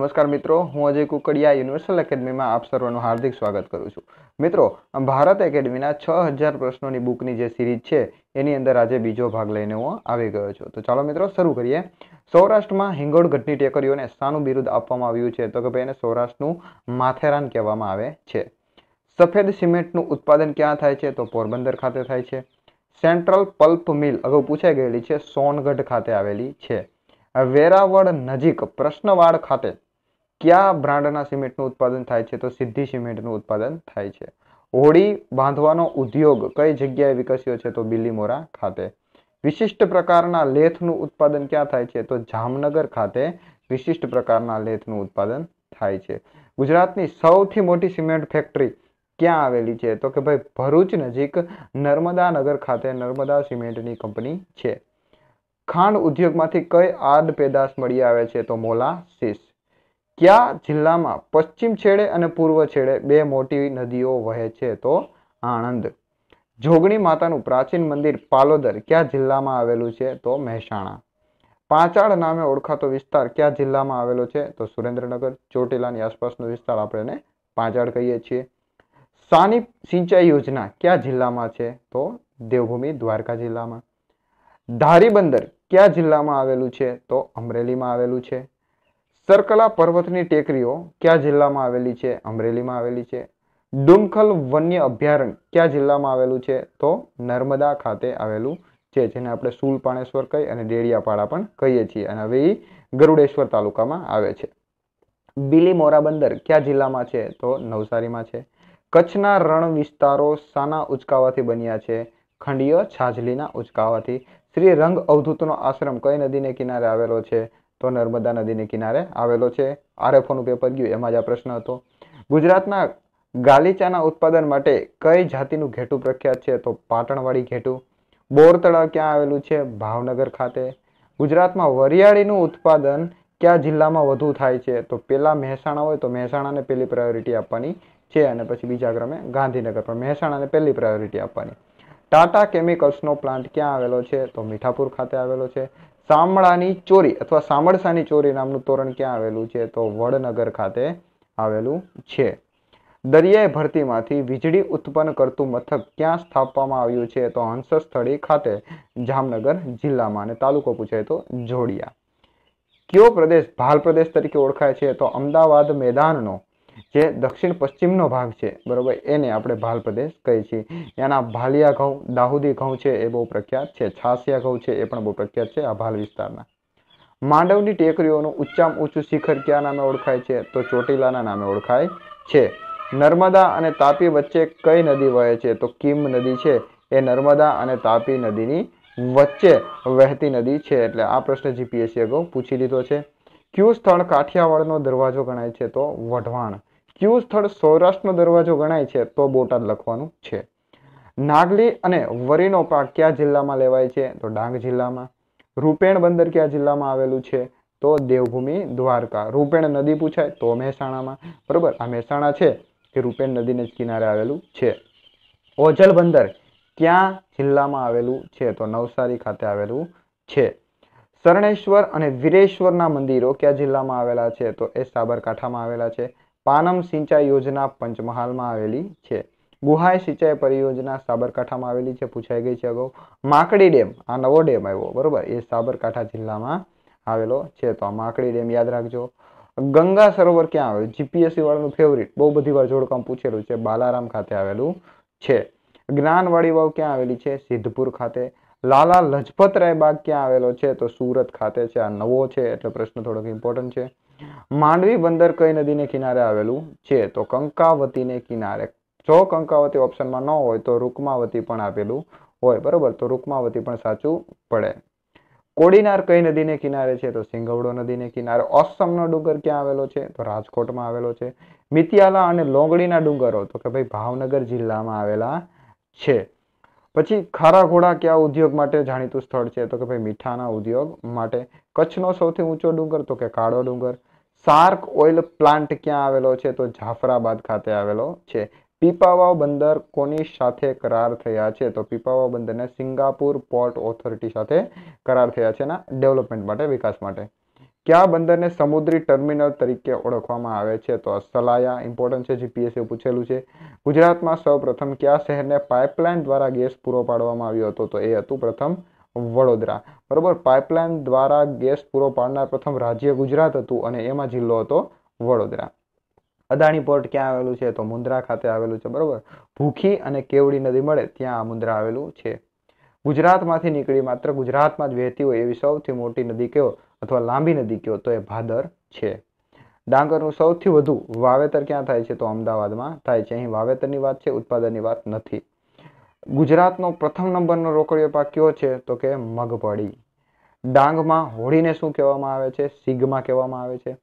નમસ્કાર મિત્રો, હું અજય કુકડિયા યુનિવર્સલ એકેડમીમાં આપ સર્વનું હાર્દિક સ્વાગત કરું છું. મિત્રો, ભારત એકેડમીના છ હજાર પ્રશ્નોની બુકની જે સિરીઝ છે, એની અંદર આજે બીજો ભાગ લઈને હું આવી ગયો છું. તો ચાલો મિત્રો, શરૂ કરીએ. સૌરાષ્ટ્રમાં હિંગોળ ગઢની ટેકરીઓને શાનું બિરુદ આપવામાં આવ્યું છે. તો કે ભાઈ એને સૌરાષ્ટ્રનું માથેરાન કહેવામાં આવે છે. સફેદ સિમેન્ટનું ઉત્પાદન ક્યાં થાય છે? તો પોરબંદર ખાતે થાય છે. સેન્ટ્રલ પલ્પ મિલ, અગાઉ પૂછાઈ ગયેલી છે, સોનગઢ ખાતે આવેલી છે. વેરાવળ નજીક પ્રશ્નવાડ ખાતે કયા બ્રાન્ડના સિમેન્ટનું ઉત્પાદન થાય છે? તો સિદ્ધિ સિમેન્ટનું ઉત્પાદન થાય છે. હોડી બાંધવાનો ઉદ્યોગ કઈ જગ્યાએ વિકસ્યો છે? તો બિલીમોરા ખાતે. વિશિષ્ટ પ્રકારના લેથનું ઉત્પાદન ક્યાં થાય છે? તો જામનગર ખાતે વિશિષ્ટ પ્રકારના લેથનું ઉત્પાદન થાય છે. ગુજરાતની સૌથી મોટી સિમેન્ટ ફેક્ટરી ક્યાં આવેલી છે? તો કે ભાઈ ભરૂચ નજીક નર્મદા નગર ખાતે નર્મદા સિમેન્ટની કંપની છે. ખાંડ ઉદ્યોગમાંથી કઈ આડ પેદાશ મળી આવે છે? તો મોલાસીસ. કયા જિલ્લામાં પશ્ચિમ છેડે અને પૂર્વ છેડે બે મોટી નદીઓ વહે છે તો આણંદ. જોગણી માતાનું પ્રાચીન મંદિર પાલોદર કયા જિલ્લામાં આવેલું છે તો મહેસાણા. પાંચાળ નામે ઓળખાતો વિસ્તાર કયા જિલ્લામાં આવેલો છે તો સુરેન્દ્રનગર, ચોટીલાની આસપાસનો વિસ્તાર આપણે પાંચાળ કહીએ છીએ. સાની સિંચાઈ યોજના કયા જિલ્લામાં છે તો દેવભૂમિ દ્વારકા જિલ્લામાં. ધારી બંદર કયા જિલ્લામાં આવેલું છે તો અમરેલીમાં આવેલું છે. સરકલા પર્વતની ટેકરીઓ કયા જિલ્લામાં આવેલી છે? અમરેલીમાં આવેલી છે. ડુમખલ વન્ય અભયારણ્ય કયા જિલ્લામાં આવેલું છે? તો નર્મદા ખાતે આવેલું છે, જેને આપણે સુલપાણેશ્વર કહી અને ડેડિયાપાડા પણ કહીએ છીએ. અને હવે એ ગરુડેશ્વર તાલુકામાં આવે છે. બિલીમોરા બંદર કયા જિલ્લામાં છે? તો નવસારીમાં છે. કચ્છના રણ વિસ્તારો સાના ઉચકાવાથી બન્યા છે. ખંડીય છાજલીના ઉચકાવાથી. શ્રી રંગ અવધૂતનો આશ્રમ કઈ નદીને કિનારે આવેલો છે? તો નર્મદા નદીને કિનારે આવેલો છે. આરએફઓનું પેપર ગયું, એમાં જ આ પ્રશ્ન હતો. ગુજરાતના ગાલીચાના ઉત્પાદન માટે કઈ જાતિનું ઘેટું પ્રખ્યાત છે? તો પાટણવાડી ઘેટું. બોર તળાવ ક્યાં આવેલું છે? ભાવનગર ખાતે. ગુજરાતમાં વરિયાળીનું ઉત્પાદન કયા જિલ્લામાં વધુ થાય છે? તો પેલા મહેસાણા હોય તો મહેસાણાને પહેલી પ્રાયોરિટી આપવાની છે અને પછી બીજા ક્રમે ગાંધીનગર. પણ મહેસાણાને પહેલી પ્રાયોરિટી આપવાની. ટાટા કેમિકલ્સનો પ્લાન્ટ ક્યાં આવેલો છે? તો મીઠાપુર ખાતે આવેલો છે. શામળાની ચોરી અથવા સામળસાની ચોરી નામનું તોરણ ક્યાં આવેલું છે? તો વડનગર ખાતે આવેલું છે. દરિયાઈ ભરતીમાંથી વીજળી ઉત્પન્ન કરતું મથક ક્યાં સ્થાપવામાં આવ્યું છે? તો હંસસ્થળી ખાતે, જામનગર જિલ્લામાં. અને તાલુકો પૂછાય તો જોડિયા. કયો પ્રદેશ, ભાલ પ્રદેશ તરીકે ઓળખાય છે? તો અમદાવાદ મેદાનનો જે દક્ષિણ પશ્ચિમનો ભાગ છે, બરાબર, એને આપણે ભાલ પ્રદેશ કહીએ છીએ. એના ભાલિયા ઘઉં, દાહુદી ઘઉં છે, એ બહુ પ્રખ્યાત છે. છાસિયા ઘઉં છે, એ પણ બહુ પ્રખ્યાત છે, આ ભાલ વિસ્તારના. માંડવની ટેકરીઓનું ઊંચામાં ઊંચું શિખર કયા નામે ઓળખાય છે? તો ચોટીલાના નામે ઓળખાય છે. નર્મદા અને તાપી વચ્ચે કઈ નદી વહે છે? તો કિમ નદી છે. એ નર્મદા અને તાપી નદીની વચ્ચે વહેતી નદી છે. એટલે આ પ્રશ્ન જીપીએસસી અગાઉ પૂછી લીધો છે. કયું સ્થળ કાઠિયાવાડનો દરવાજો ગણાય છે? તો વઢવાણ. કયું સ્થળ સૌરાષ્ટ્રનો દરવાજો ગણાય છે તો બોટાદ લખવાનું છે. નાગલી અને વરીનો પાક કયા જિલ્લામાં લેવાય છે? તો ડાંગ જિલ્લામાં. રૂપેણ બંદર કયા જિલ્લામાં આવેલું છે? તો દેવભૂમિ, દ્વારકા. રૂપેણ નદી પૂછાય તો મહેસાણામાં. બરોબર? આ મહેસાણા છે કે રૂપેણ નદીને જ કિનારે આવેલું છે. ઓજલ બંદર ક્યાં જિલ્લામાં આવેલું છે? તો નવસારી ખાતે આવેલું છે. શરણેશ્વર અને વીરેશ્વરના મંદિરો કયા જિલ્લામાં આવેલા છે? તો એ સાબરકાંઠામાં આવેલા છે. પાનમ સિંચાઈ યોજના પંચમહાલમાં આવેલી છે. ગુહાઈ સિંચાઈ પરિયોજના સાબરકાંઠામાં આવેલી છે. પૂછાઈ ગઈ છે અગાઉ. માકડી ડેમ, આ નવો ડેમ આવ્યો, બરોબર? એ સાબરકાંઠા જિલ્લામાં આવેલો છે. તો આ માકડી ડેમ યાદ રાખજો. ગંગા સરોવર ક્યાં આવેલું? જીપીએસસી વાળાનું ફેવરિટ બહુ બધી વાર જોડકામ પૂછેલું છે. બાલારામ ખાતે આવેલું છે. જ્ઞાનવાડી વાવ ક્યાં આવેલી છે? સિદ્ધપુર ખાતે. લાલા લજપત રાય બાગ ક્યાં આવેલો છે? તો સુરત ખાતે છે. આ નવો છે એટલે પ્રશ્ન થોડોક ઇમ્પોર્ટન્ટ છે. માંડવી બંદર કઈ નદીને કિનારે આવેલું છે? તો કંકાવતીને કિનારે. જો કંકાવતી ઓપ્શનમાં ન હોય, તો રૂકમાવતી પણ આપેલું હોય. બરોબર? તો રૂકમાવતી પણ સાચું પડે. કોડીનાર કઈ નદીને કિનારે છે? તો સિંગવડો નદીને કિનારે. ઓસમનો ડુંગર ક્યાં આવેલો છે? તો રાજકોટમાં આવેલો છે. મિતિયાલા અને લોંગડીના ડુંગરો. તો કે ભાઈ ભાવનગર જિલ્લામાં આવેલા છે. પછી ખારા ઘોડા કયા ઉદ્યોગ માટે જાણીતું સ્થળ છે તો કે ભાઈ મીઠાના ઉદ્યોગ માટે કચ્છનો સૌથી ઊંચો ડુંગર તો કે કાળો ડુંગર. સાર્ક ઓઇલ પ્લાન્ટ ક્યાં આવેલો છે તો જાફરાબાદ ખાતે આવેલો છે. પીપાવાવ બંદર કોની સાથે કરાર થયા છે તો પીપાવાવ બંદરને સિંગાપુર પોર્ટ ઓથોરિટી સાથે કરાર થયા છે એના ડેવલપમેન્ટ માટે વિકાસ માટે. કયા બંદરને સમુદ્રી ટર્મિનલ તરીકે ઓળખવામાં આવે છે? તો સલાયા ઇમ્પોર્ટન્ટ છે જીપીએસએ પૂછેલું છે. ગુજરાતમાં સૌપ્રથમ કયા શહેરને પાઇપલાઇન દ્વારા ગેસ પૂરો પાડવામાં આવ્યો હતો? તો એ હતું પ્રથમ વડોદરા. બરોબર, પાઇપલાઇન દ્વારા ગેસ પૂરો પાડનાર પ્રથમ રાજ્ય ગુજરાત હતું અને એમાં જિલ્લો હતો વડોદરા. અદાણી પોર્ટ ક્યાં આવેલું છે? તો મુન્દ્રા ખાતે આવેલું છે, બરોબર. ભૂખી અને કેવડી નદી મળે ત્યાં આ મુન્દ્રા આવેલું છે. ગુજરાતમાંથી નીકળી માત્ર ગુજરાતમાં જ વહેતી હોય એવી સૌથી મોટી નદી કયો? અથવા લાંબી નદી કયો તો એ ભાદર છે. ડાંગરનું સૌથી વધુ વાવેતર ક્યાં થાય છે? તો અમદાવાદમાં થાય છે. અહીં વાવેતરની વાત છે, ઉત્પાદનની વાત નથી. ગુજરાતનો પ્રથમ નંબરનો રોકડીયો પાક કયો છે? તો કે મગફળી. ડાંગમાં હોળીને શું કહેવામાં આવે છે? સિગમાં કહેવામાં આવે છે.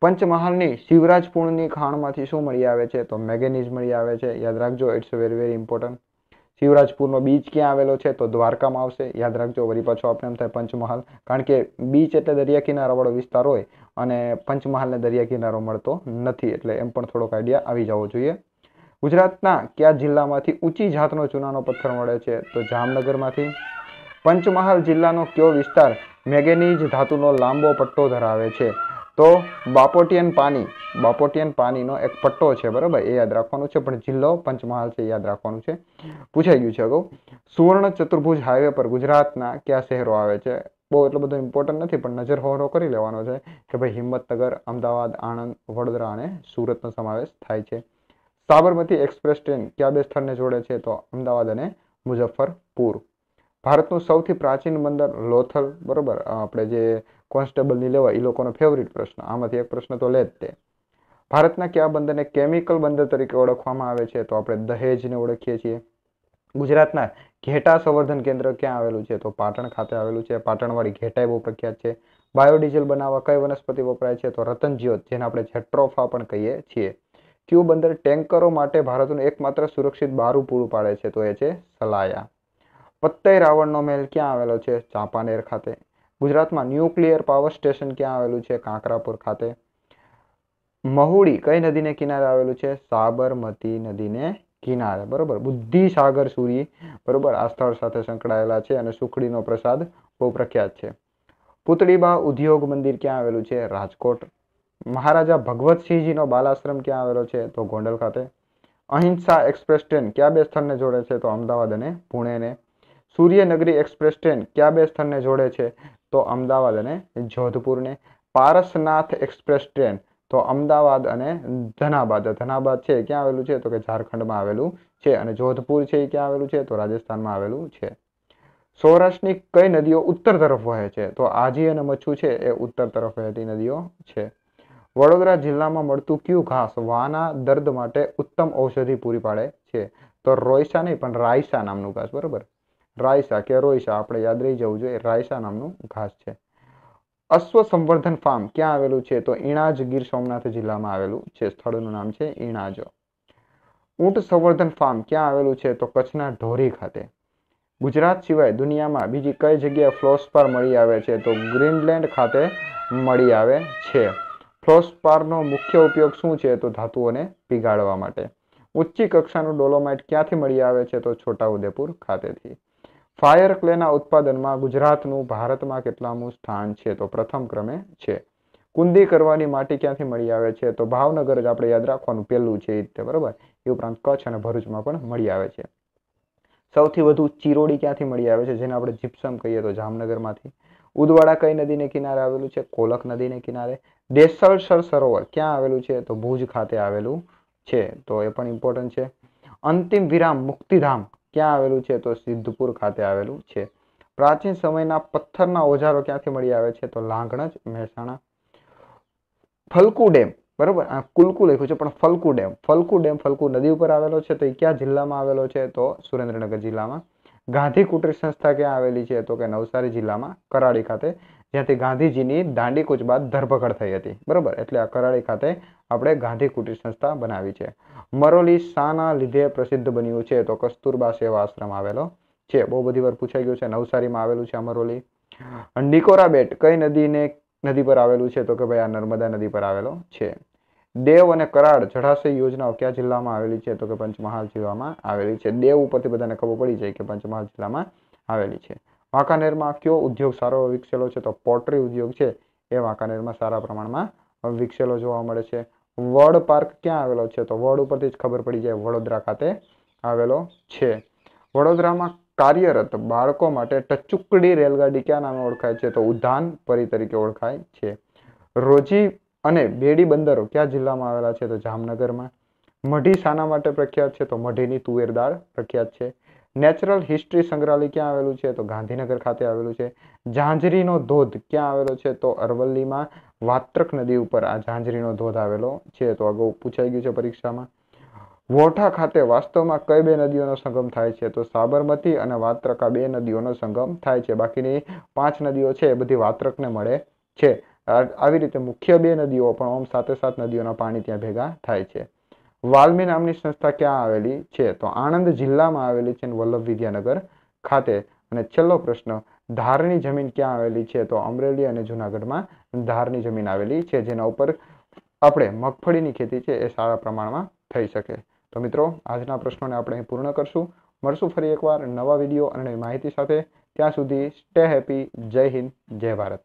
પંચમહાલની શિવરાજપુરની ખાણમાંથી શું મળી આવે છે? તો મેગેનીઝ મળી આવે છે. યાદ રાખજો ઇટ્સ વેરી વેરી ઇમ્પોર્ટન્ટ શિવરાજપુરનો બીચ ક્યાં આવેલો છે તો દ્વારકામાં આવશે. યાદ રાખજો, વળી પાછો આપણે એમ થાય પંચમહાલ. કારણ કે બીચ એટલે દરિયા કિનારાવાળો વિસ્તાર હોય અને પંચમહાલને દરિયા કિનારો મળતો નથી. એટલે એમ પણ થોડોક આઈડિયા આવી જવો જોઈએ. ગુજરાતના કયા જિલ્લામાંથી ઊંચી જાતનો ચૂનાનો પથ્થર મળે છે? તો જામનગરમાંથી. પંચમહાલ જિલ્લાનો કયો વિસ્તાર મેગેનીઝ ધાતુનો લાંબો પટ્ટો ધરાવે છે? તો બાપોટિયન પાની, બાપોટિયન પાનીનો એક પટ્ટો છે, બરાબર? એ યાદ રાખવાનું છે, પણ જિલ્લો પંચમહાલ છે યાદ રાખવાનું છે. પૂછાઈ ગયું છે અગાઉ. સુવર્ણ ચતુર્ભુજ હાઈવે પર ગુજરાતના કયા શહેરો આવે છે? બહુ એટલો બધો ઇમ્પોર્ટન્ટ નથી, પણ નજર હોરો કરી લેવાનો છે કે ભાઈ હિંમતનગર, અમદાવાદ, આણંદ, વડોદરા અને સુરતનો સમાવેશ થાય છે. સાબરમતી એક્સપ્રેસ ટ્રેન કયા બે સ્થળને જોડે છે? તો અમદાવાદ અને મુઝફ્ફરપુર. ભારતનું સૌથી પ્રાચીન બંદર લોથલ, બરાબર? આપણે જે કોન્સ્ટેબલની લેવા એ લોકોનો ફેવરિટ પ્રશ્ન. આમાંથી એક પ્રશ્ન તો લે જ તે. ભારતના કયા બંદરને કેમિકલ બંદર તરીકે ઓળખવામાં આવે છે? તો આપણે દહેજને ઓળખીએ છીએ. ગુજરાતના ઘેટા સંવર્ધન કેન્દ્ર ક્યાં આવેલું છે? તો પાટણ ખાતે આવેલું છે. પાટણવાળી ઘેટાઈ બહુ પ્રખ્યાત છે. બાયોડીઝલ બનાવવા કઈ વનસ્પતિ વપરાય છે? તો રતનજ્યોત જેને આપણે જેટ્રોફા પણ કહીએ છીએ. ક્યુ બંદર ટેન્કરો માટે ભારતનું એકમાત્ર સુરક્ષિત બારું પૂરું પાડે છે? તો એ છે સલાયા. પત્તઈ રાવણનો મહેલ ક્યાં આવેલો છે? ચાંપાનેર ખાતે. ગુજરાતમાં ન્યુક્લિયર પાવર સ્ટેશન ક્યાં આવેલું છે? કાંકરાપુર ખાતે. મહુડી કઈ નદીને કિનારે આવેલું છે? સાબરમતી નદીને કિનારે. બરોબર. બુદ્ધિસાગર સૂરી બરોબર. આ સ્થળ સાથે સંકળાયેલા છે અને સુખડીનો પ્રસાદ બહુ પ્રખ્યાત છે. પુતળીબા ઉદ્યોગ મંદિર ક્યાં આવેલું છે? રાજકોટ. મહારાજા ભગવતસિંહજીનો બાલાશ્રમ ક્યાં આવેલો છે? તો ગોંડલ ખાતે. અહિંસા એક્સપ્રેસ ટ્રેન કયા બે સ્થળને જોડે છે? તો અમદાવાદ અને પુણેને. સૂર્યનગરી એક્સપ્રેસ ટ્રેન કયા બે સ્થળને જોડે છે? તો અમદાવાદ અને જોધપુરને. પારસનાથ એક્સપ્રેસ ટ્રેન, તો અમદાવાદ અને ધનાબાદ. ધનાબાદ છે ક્યાં આવેલું છે? તો કે ઝારખંડમાં આવેલું છે અને જોધપુર છે એ ક્યાં આવેલું છે? તો રાજસ્થાનમાં આવેલું છે. સૌરાષ્ટ્રની કઈ નદીઓ ઉત્તર તરફ વહે છે? તો આજી અને મચ્છુ છે એ ઉત્તર તરફ વહેતી નદીઓ છે. વડોદરા જિલ્લામાં મળતું કયું ઘાસ વાના દર્દ માટે ઉત્તમ ઔષધિ પૂરી પાડે છે. તો રોયસા નહીં, પણ રાયસા નામનું ઘાસ, બરોબર? રાયસા કે રોયસા, આપણે યાદ રહી જવું જોઈએ, રાયસા નામનું ઘાસ છે. અશ્વ સંવર્ધન ફાર્મ ક્યાં આવેલું છે? તો ઈણાજ ગીર સોમનાથ જિલ્લામાં આવેલું છે. સ્થળનું નામ છે ઈણાજ. ઊંટ સંવર્ધન ફાર્મ ક્યાં આવેલું છે? તો કચ્છના ઢોરી ખાતે. ગુજરાત સિવાય દુનિયામાં બીજી કઈ જગ્યાએ ફ્લોસ્પાર મળી આવે છે? તો ગ્રીનલેન્ડ ખાતે મળી આવે છે. ફ્લોસ્પારનો મુખ્ય ઉપયોગ શું છે? તો ધાતુઓને પીગાળવા માટે. ઊંચી કક્ષાનું ડોલોમાઇટ ક્યાંથી મળી આવે છે? તો છોટાઉદેપુર ખાતેથી. ફાયર ક્લેના ઉત્પાદનમાં ગુજરાતનું ભારતમાં કેટલામું સ્થાન છે તો પ્રથમ ક્રમે છે. કુંદી કરવાની માટી ક્યાંથી મળી આવે છે તો ભાવનગર જ આપણે યાદ રાખવાનું પહેલું છે એ બરાબર? એ ઉપરાંત કચ્છ અને ભરૂચમાં પણ મળી આવે છે. સૌથી વધુ ચિરોડી ક્યાંથી મળી આવે છે જેને આપણે જીપ્સમ કહીએ તો જામનગરમાંથી? ઉદવાડા કઈ નદીને કિનારે આવેલું છે? કોલક નદીને કિનારે. દેસલસર સરોવર ક્યાં આવેલું છે? તો ભુજ ખાતે આવેલું છે તો એ પણ ઇમ્પોર્ટન્ટ છે. અંતિમ વિરામ મુક્તિધામ ક્યાં આવેલું છે તો સિદ્ધપુર ખાતે આવેલું છે. પ્રાચીન સમયના પથ્થરના ઓજારો ક્યાંથી મળી આવે છે તો લાંગણજ, મહેસાણા. ફલકુ ડેમ, બરોબર? આ કુલકુ લખ્યું છે, પણ ફલકુ ડેમ. ફલકુ ડેમ ફલકુ નદી ઉપર આવેલો છે તો એ ક્યાં જિલ્લામાં આવેલો છે તો સુરેન્દ્રનગર જિલ્લામાં. ગાંધી કુટીર સંસ્થા ક્યાં આવેલી છે તો કે નવસારી જિલ્લામાં કરાડી ખાતે. જ્યાંથી ગાંધીજીની દાંડી કૂચ બાદ ધરપકડ થઈ હતી. બરોબર? એટલે આ કરાળી ખાતે આપણે ગાંધી કુટીર સંસ્થા બનાવી છે. મરોલી શાના લીધે પ્રસિદ્ધ બન્યું છે તો કસ્તુરબા સેવા આશ્રમ આવેલો છે. બહુ બધી વાર પૂછાઈ ગયું છે, નવસારીમાં આવેલું છે અમરોલી નિકોરા બેટ કઈ નદીને, નદી પર આવેલું છે તો કે ભાઈ આ નર્મદા નદી પર આવેલો છે. દેવ અને કરાડ જળાશય યોજનાઓ કયા જિલ્લામાં આવેલી છે તો કે પંચમહાલ જિલ્લામાં આવેલી છે. દેવ ઉપરથી બધાને ખબર પડી જાય કે પંચમહાલ જિલ્લામાં આવેલી છે. વાંકાનેરમાં કયો ઉદ્યોગ સારો વિકસેલો છે? તો પોટ્રી ઉદ્યોગ છે. એ વાંકાનેરમાં સારા પ્રમાણમાં વિકસેલો જોવા મળે છે. વડ પાર્ક ક્યાં આવેલો છે? તો વડ ઉપરથી જ ખબર પડી જાય, વડોદરા ખાતે આવેલો છે. વડોદરામાં કાર્યરત બાળકો માટે ટચુકડી રેલગાડી ક્યાં નામે ઓળખાય છે? તો ઉદ્યાન પરી તરીકે ઓળખાય છે. રોજી અને બેડી બંદરો કયા જિલ્લામાં આવેલા છે? તો જામનગરમાં. મઢી શાના માટે પ્રખ્યાત છે. તો મઢીની તુવેર દાળ પ્રખ્યાત છે. નેચરલ હિસ્ટ્રી સંગ્રહાલય ક્યાં આવેલું છે? તો ગાંધીનગર ખાતે આવેલું છે. ઝાંઝરીનો ધોધ ક્યાં આવેલો છે? તો અરવલ્લીમાં વાત્રક નદી ઉપર આ ઝાંઝરીનો ધોધ આવેલો છે. તો અગાઉ પૂછાઈ ગયું છે પરીક્ષામાં. વોઠા ખાતે વાસ્તવમાં કઈ બે નદીઓનો સંગમ થાય છે? તો સાબરમતી અને વાત્રક બે નદીઓનો સંગમ થાય છે. બાકીની પાંચ નદીઓ છે એ બધી વાત્રકને મળે છે. આવી રીતે મુખ્ય બે નદીઓ પણ ઓમ સાથે સાત નદીઓના પાણી ત્યાં ભેગા થાય છે. વાલ્મી નામની સંસ્થા ક્યાં આવેલી છે? તો આણંદ જિલ્લામાં આવેલી છે વલ્લભ વિદ્યાનગર ખાતે. અને છેલ્લો પ્રશ્ન, ધારની જમીન ક્યાં આવેલી છે? તો અમરેલી અને જુનાગઢમાં ધારની જમીન આવેલી છે, જેના ઉપર આપણે મગફળીની ખેતી છે એ સારા પ્રમાણમાં થઈ શકે. તો મિત્રો, આજના પ્રશ્નોને આપણે પૂર્ણ કરશું. મળશું ફરી એકવાર નવા વીડિયો અને માહિતી સાથે. ત્યાં સુધી સ્ટે હેપી, જય હિન્દ, જય ભારત.